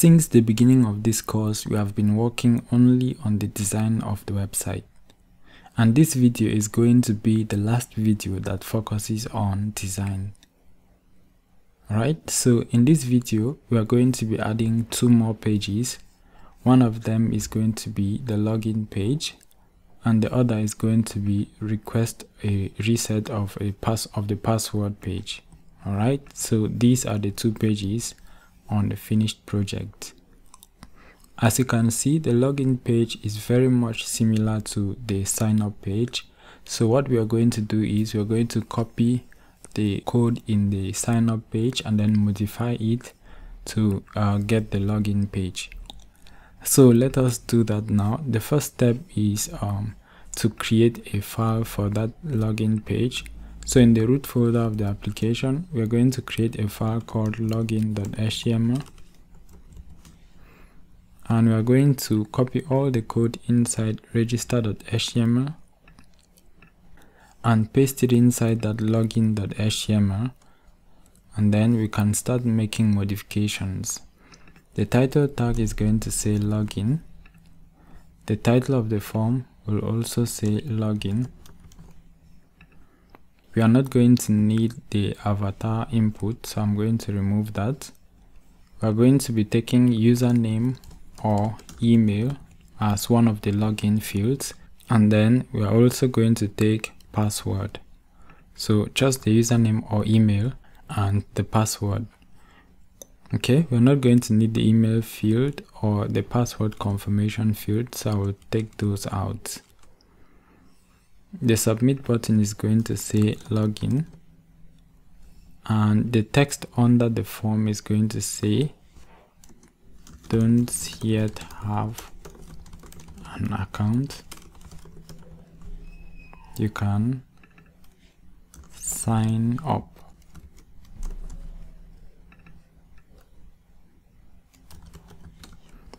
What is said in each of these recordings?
Since the beginning of this course, we have been working only on the design of the website. And this video is going to be the last video that focuses on design. Alright, so in this video, we are going to be adding two more pages. One of them is going to be the login page and the other is going to be request a reset of a pass of the password page. Alright, so these are the two pages on the finished project. As you can see, the login page is very much similar to the sign up page. So what we are going to do is we're going to copy the code in the sign up page and then modify it to uh, get the login page. So let us do that now. The first step is um, to create a file for that login page so in the root folder of the application, we are going to create a file called login.html and we are going to copy all the code inside register.html and paste it inside that login.html and then we can start making modifications. The title tag is going to say login. The title of the form will also say login we are not going to need the avatar input so i'm going to remove that. We are going to be taking username or email as one of the login fields and then we are also going to take password. So just the username or email and the password. Okay we're not going to need the email field or the password confirmation field so i will take those out the submit button is going to say login. And the text under the form is going to say don't yet have an account. You can sign up.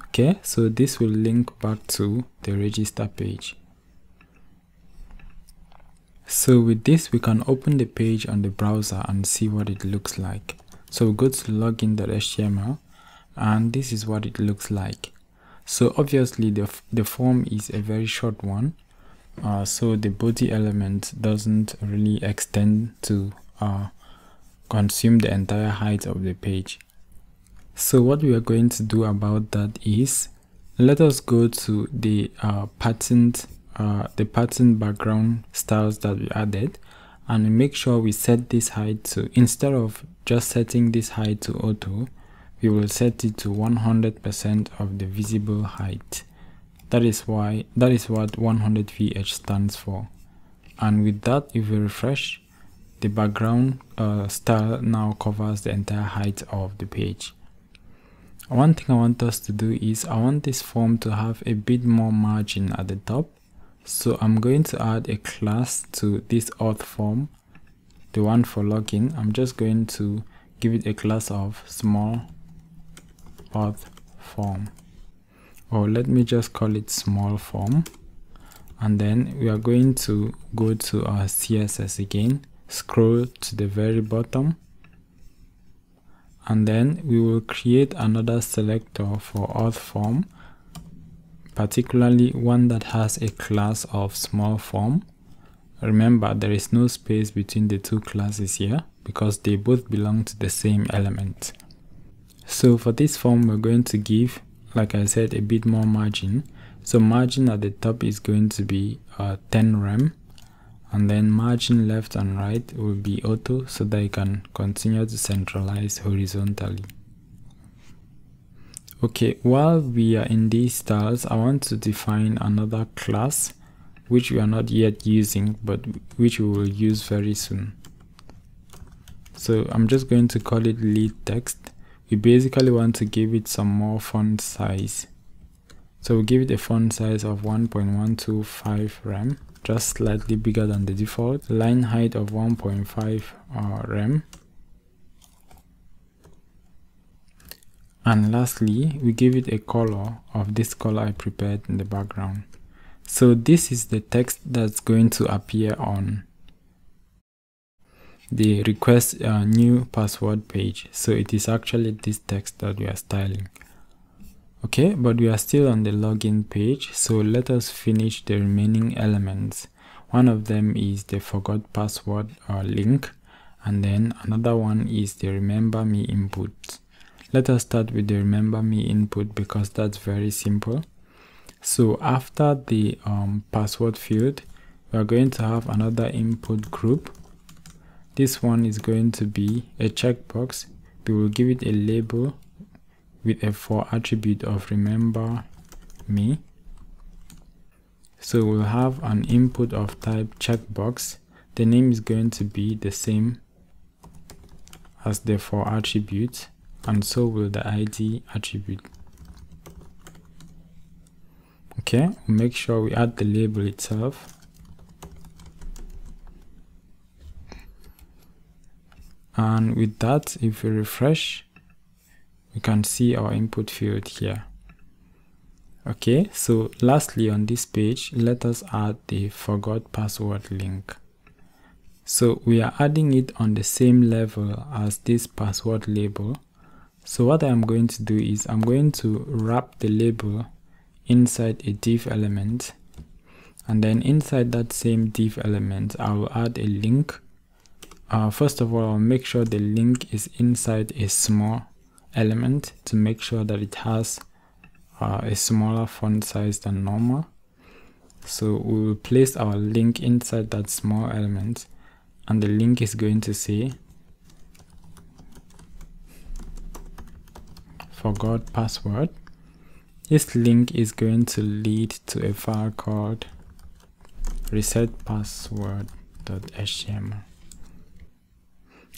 Okay so this will link back to the register page so with this, we can open the page on the browser and see what it looks like. So we go to login.html and this is what it looks like. So obviously the, the form is a very short one. Uh, so the body element doesn't really extend to uh, consume the entire height of the page. So what we are going to do about that is let us go to the uh, patterned uh, the pattern background styles that we added and make sure we set this height to instead of just setting this height to auto we will set it to 100% of the visible height. That is why that is what 100vh stands for. And with that if we refresh the background uh, style now covers the entire height of the page. One thing I want us to do is I want this form to have a bit more margin at the top so I'm going to add a class to this auth form, the one for login. I'm just going to give it a class of small auth form. Or let me just call it small form. And then we are going to go to our css again scroll to the very bottom. And then we will create another selector for auth form particularly one that has a class of small form. Remember there is no space between the two classes here because they both belong to the same element. So for this form we're going to give, like I said, a bit more margin. So margin at the top is going to be uh, 10 rem and then margin left and right will be auto so that you can continue to centralize horizontally. Okay, while we are in these styles, I want to define another class which we are not yet using but which we will use very soon. So I'm just going to call it lead text. We basically want to give it some more font size. So we'll give it a font size of 1.125 rem, just slightly bigger than the default. Line height of 1.5 uh, rem and lastly we give it a color of this color I prepared in the background. So this is the text that's going to appear on the request a new password page. So it is actually this text that we are styling. Okay but we are still on the login page. So let us finish the remaining elements. One of them is the forgot password or link. And then another one is the remember me input let us start with the remember me input because that's very simple. So after the um, password field we are going to have another input group. This one is going to be a checkbox. We will give it a label with a for attribute of remember me. So we'll have an input of type checkbox. The name is going to be the same as the for attribute and so will the id attribute. Okay make sure we add the label itself. And with that if we refresh we can see our input field here. Okay so lastly on this page let us add the forgot password link. So we are adding it on the same level as this password label so what I'm going to do is I'm going to wrap the label inside a div element. And then inside that same div element I will add a link. Uh, first of all I'll make sure the link is inside a small element to make sure that it has uh, a smaller font size than normal. So we will place our link inside that small element and the link is going to say forgot password. This link is going to lead to a file called resetpassword.html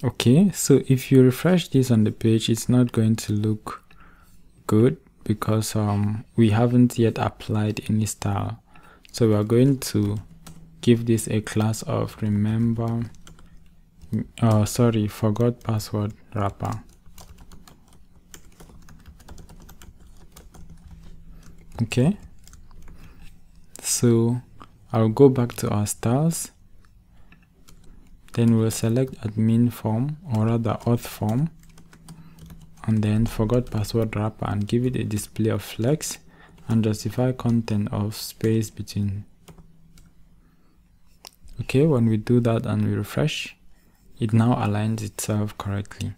okay so if you refresh this on the page it's not going to look good because um, we haven't yet applied any style. So we are going to give this a class of remember oh sorry forgot password wrapper okay. So I'll go back to our styles then we'll select admin form or rather auth form. And then forgot password wrapper and give it a display of flex and justify content of space between. Okay when we do that and we refresh it now aligns itself correctly.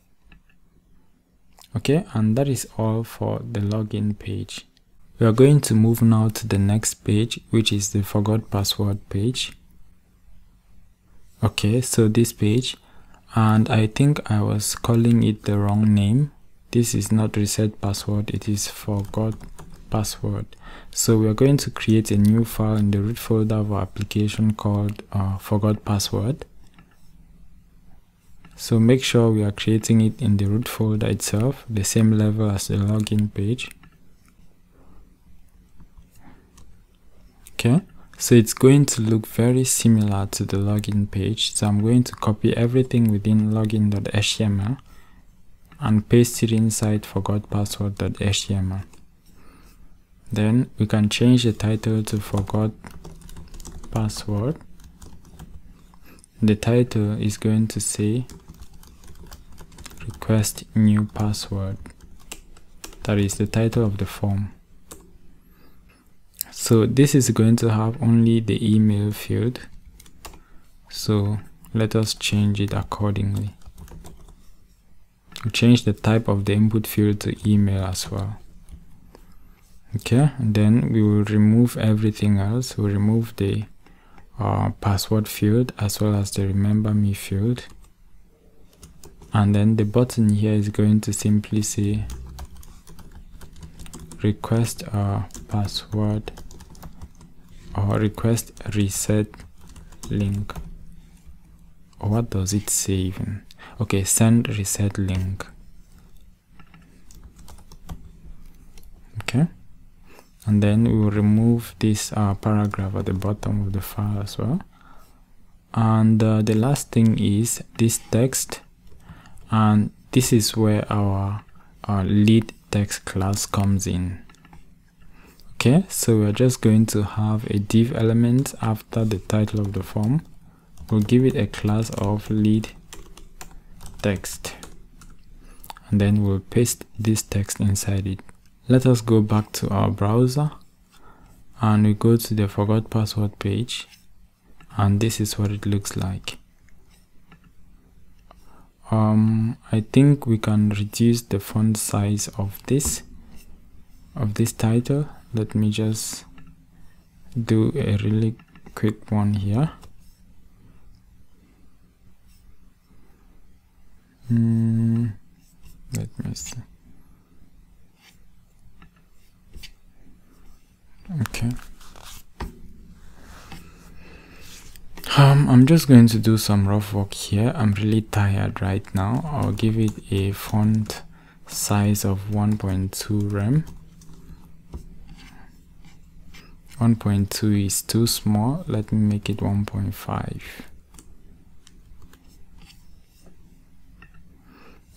Okay and that is all for the login page we are going to move now to the next page which is the forgot password page. Okay so this page and I think I was calling it the wrong name. This is not reset password it is forgot password. So we are going to create a new file in the root folder of our application called uh, forgot password. So make sure we are creating it in the root folder itself the same level as the login page okay so it's going to look very similar to the login page. So I'm going to copy everything within login.html and paste it inside forgotpassword.html. Then we can change the title to forgot password. The title is going to say request new password. That is the title of the form so this is going to have only the email field. So let us change it accordingly. We change the type of the input field to email as well. Okay and then we will remove everything else. We'll remove the uh, password field as well as the remember me field. And then the button here is going to simply say request a password or request reset link. What does it say even? Okay send reset link. Okay. And then we will remove this uh, paragraph at the bottom of the file as well. And uh, the last thing is this text. And this is where our, our lead text class comes in okay so we're just going to have a div element after the title of the form. We'll give it a class of lead text. And then we'll paste this text inside it. Let us go back to our browser and we go to the forgot password page and this is what it looks like. Um, I think we can reduce the font size of this of this title let me just do a really quick one here. Mm, let me see. Okay. Um, I'm just going to do some rough work here. I'm really tired right now. I'll give it a font size of 1.2 rem 1.2 is too small. Let me make it 1.5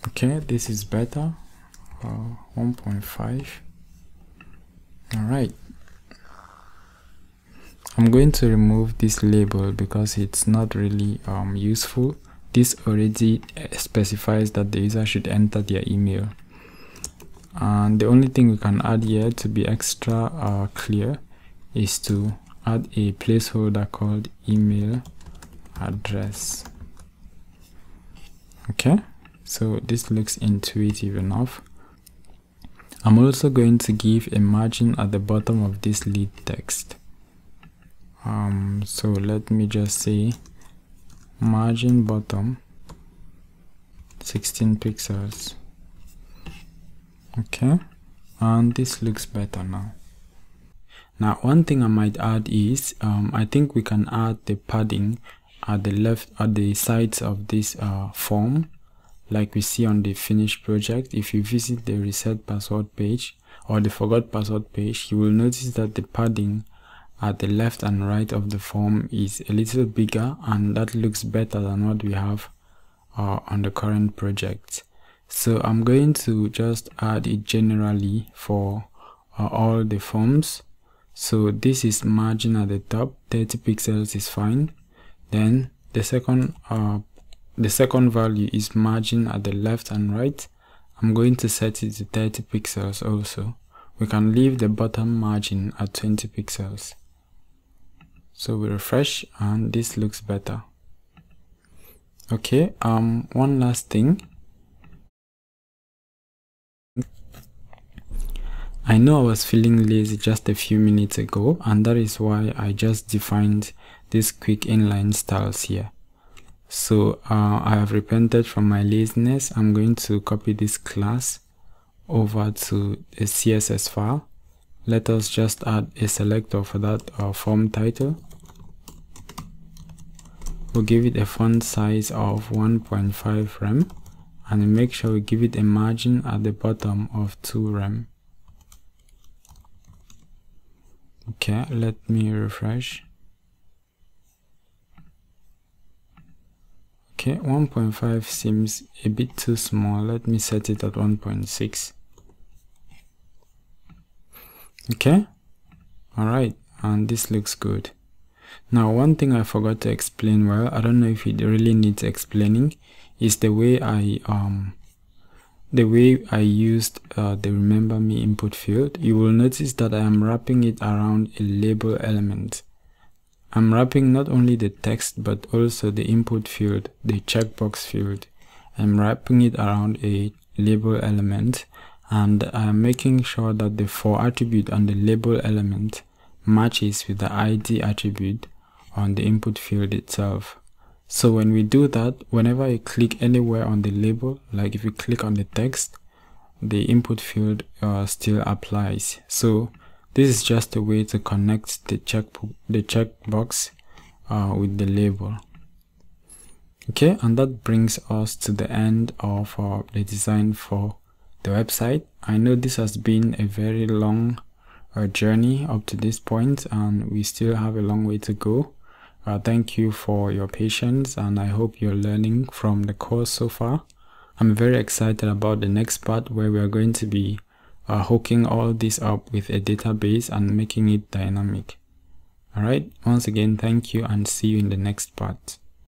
okay this is better. Uh, 1.5 all right I'm going to remove this label because it's not really um, useful. This already specifies that the user should enter their email. And the only thing we can add here to be extra uh, clear is to add a placeholder called email address. Okay so this looks intuitive enough. I'm also going to give a margin at the bottom of this lead text. Um, so let me just say margin bottom 16 pixels. Okay and this looks better now now one thing I might add is um, I think we can add the padding at the left at the sides of this uh, form like we see on the finished project. If you visit the reset password page or the forgot password page you will notice that the padding at the left and right of the form is a little bigger and that looks better than what we have uh, on the current project. So I'm going to just add it generally for uh, all the forms so this is margin at the top 30 pixels is fine. Then the second uh, the second value is margin at the left and right. I'm going to set it to 30 pixels also. We can leave the bottom margin at 20 pixels. So we refresh and this looks better. Okay um one last thing I know I was feeling lazy just a few minutes ago and that is why I just defined these quick inline styles here. So uh, I have repented from my laziness. I'm going to copy this class over to a CSS file. Let us just add a selector for that uh, form title. We'll give it a font size of 1.5 rem and make sure we give it a margin at the bottom of 2 rem. Okay let me refresh. Okay 1.5 seems a bit too small. Let me set it at 1.6 okay all right and this looks good. Now one thing i forgot to explain well i don't know if it really needs explaining is the way i um the way I used uh, the remember me input field, you will notice that I am wrapping it around a label element. I'm wrapping not only the text but also the input field, the checkbox field. I'm wrapping it around a label element and I'm making sure that the for attribute on the label element matches with the ID attribute on the input field itself. So when we do that, whenever you click anywhere on the label, like if you click on the text, the input field uh, still applies. So this is just a way to connect the check the checkbox uh, with the label. Okay, and that brings us to the end of uh, the design for the website. I know this has been a very long uh, journey up to this point and we still have a long way to go. Uh, thank you for your patience and I hope you're learning from the course so far. I'm very excited about the next part where we are going to be uh, hooking all this up with a database and making it dynamic. Alright, once again thank you and see you in the next part.